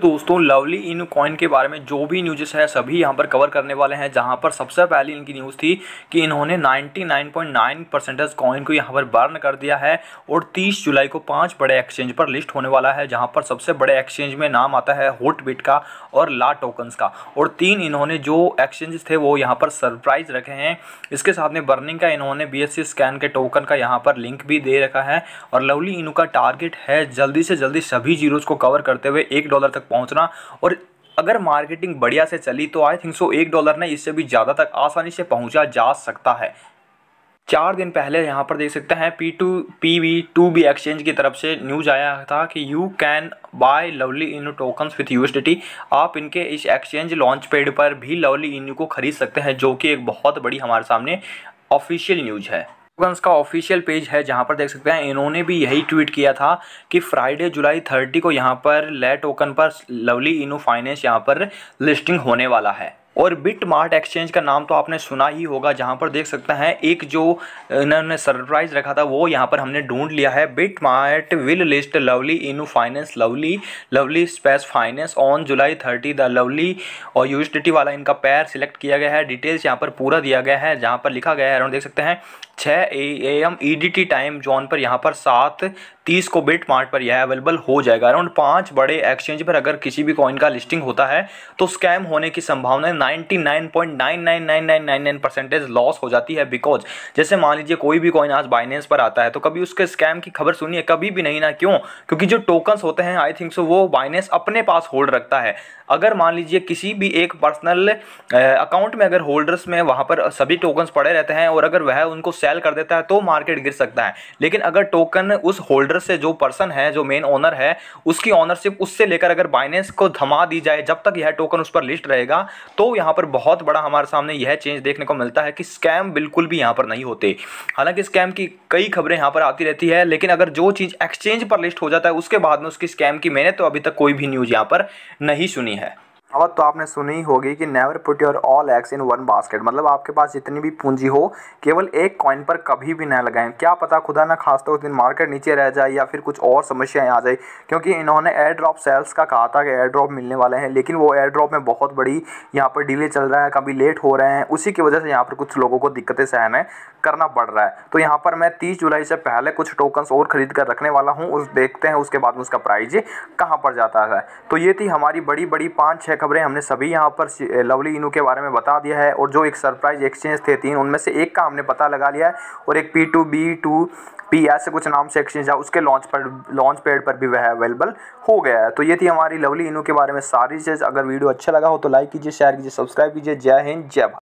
दोस्तों लवली इन कॉइन के बारे में जो भी न्यूज़ है, सभी यहाँ पर कवर करने वाले हैं। जहाँ पर सबसे पहली इनकी न्यूज़ थी कि इन्होंने 99.9 परसेंटेज कॉइन को यहाँ पर बर्न कर दिया है और 30 जुलाई को पाँच बड़े एक्सचेंज पर लिस्ट होने वाला है, जहाँ पर सबसे बड़े एक्सचेंज में नाम आता है होटबिट का और ला टोकन्स का। और तीन इन्होंने जो एक्सचेंजेस थे, वो यहाँ पर सरप्राइज़ रखे हैं। इसके साथ में बर्निंग का इन्होंने बी स्कैन के टोकन का यहाँ पर लिंक भी दे रखा है। और लवली इनू का टारगेट है जल्दी से जल्दी सभी जीरोज़ को कवर करते हुए एक डॉलर तक पहुँचना। और अगर मार्केटिंग बढ़िया से चली तो आई थिंक सो एक डॉलर नहीं इससे भी ज़्यादा तक आसानी से पहुँचा जा सकता है। चार दिन पहले यहाँ पर देख सकते हैं P two P V two B exchange की तरफ़ से न्यूज़ आया था कि you can buy Lovely Inu tokens with USDT आप इनके इस एक्सचेंज लॉन्च पेड पर भी लवली इनू को खरीद सकते हैं, जो कि एक बहुत बड़ी हमारे सामने ऑफिशियल न्यूज़ है। टोकन्स का ऑफिशियल पेज है, जहाँ पर देख सकते हैं, इन्होंने भी यही ट्वीट किया था कि फ्राइडे जुलाई थर्टी को यहाँ पर ले टोकन पर लवली इनो फाइनेंस यहाँ पर लिस्टिंग होने वाला है। और बिट मार्ट एक्सचेंज का नाम तो आपने सुना ही होगा, जहाँ पर देख सकते हैं, एक जो इन्होंने सरप्राइज़ रखा था, वो यहाँ पर हमने ढूंढ लिया है BitMart will list Lovely Inu finance Lovely Lovely space finance on July thirty the Lovely और यूएसडीटी वाला इनका पैर सिलेक्ट किया गया है डिटेल्स यहाँ पर पूरा दिया गया है, जहाँ पर लिखा गया है अराउंड देख सकते हैं छः A M E D T time zone पर यहाँ पर सात, तीस को बिट मार्ट पर यह अवेलेबल हो जाएगा। अराउंड पाँच बड़े एक्सचेंज पर अगर किसी भी कॉइन का लिस्टिंग होता है तो स्कैम होने की संभावना ninety nine point nine nine nine nine nine nine percentage loss हो जाती है बिकॉज़ जैसे मान लीजिए कोई भी कॉइन आज बाइनेंस पर आता है तो कभी उसके स्कैम की खबर सुनिए, कभी भी नहीं ना, क्यों? क्योंकि जो टोकन्स होते हैं आई थिंक सो वो बाइनेंस अपने पास होल्ड रखता है। अगर मान लीजिए किसी भी एक पर्सनल अकाउंट में अगर होल्डर्स में वहाँ पर सभी टोकन्स पड़े रहते हैं और अगर वह उनको सेल कर देता है तो मार्केट गिर सकता है। लेकिन अगर टोकन उस होल्डर से जो पर्सन है, जो मेन ओनर है, उसकी ऑनरशिप उससे लेकर अगर बाइनेंस को थमा दी जाए, जब तक यह टोकन उस पर लिस्ट रहेगा तो यहाँ पर बहुत बड़ा हमारे सामने यह चेंज देखने को मिलता है कि स्कैम बिल्कुल भी यहाँ पर नहीं होते। हालाँकि स्कैम की कई खबरें यहाँ पर आती रहती है, लेकिन अगर जो चीज़ एक्सचेंज पर लिस्ट हो जाता है, उसके बाद में उसकी स्कैम की मैंने तो अभी तक कोई भी न्यूज़ यहाँ पर नहीं सुनी है। और तो आपने सुनी ही होगी कि never put your all eggs in one basket मतलब आपके पास जितनी भी पूंजी हो, केवल एक कॉइन पर कभी भी न लगाएँ। क्या पता खुदा ना खास्ता उस दिन मार्केट नीचे रह जाए या फिर कुछ और समस्याएँ आ जाए, क्योंकि इन्होंने एयर ड्रॉप सेल्स का कहा था कि एयर ड्रॉप मिलने वाले हैं, लेकिन वो एयर ड्रॉप में बहुत बड़ी यहाँ पर डिले चल रहा है, कभी लेट हो रहे हैं, उसी की वजह से यहाँ पर कुछ लोगों को दिक्कतें सहना करना पड़ रहा है। तो यहाँ पर मैं तीस जुलाई से पहले कुछ टोकन्स और खरीद कर रखने वाला हूँ, उस देखते हैं, उसके बाद में उसका प्राइज कहाँ पर जाता है। तो ये थी हमारी बड़ी बड़ी पाँच छः खबरें हमने सभी यहाँ पर लवली इनू के बारे में बता दिया है और जो एक सरप्राइज़ एक्सचेंज थे तीन, उनमें से एक का हमने पता लगा लिया है और एक P two B two P ऐसे कुछ नाम से एक्सचेंज है उसके लॉन्च पर लॉन्च पेड पर भी वह अवेलेबल हो गया है। तो ये थी हमारी लवली इनू के बारे में सारी चीज़। अगर वीडियो अच्छा लगा हो तो लाइक कीजिए शेयर कीजिए सब्सक्राइब कीजिए। जय हिंद, जय भारत।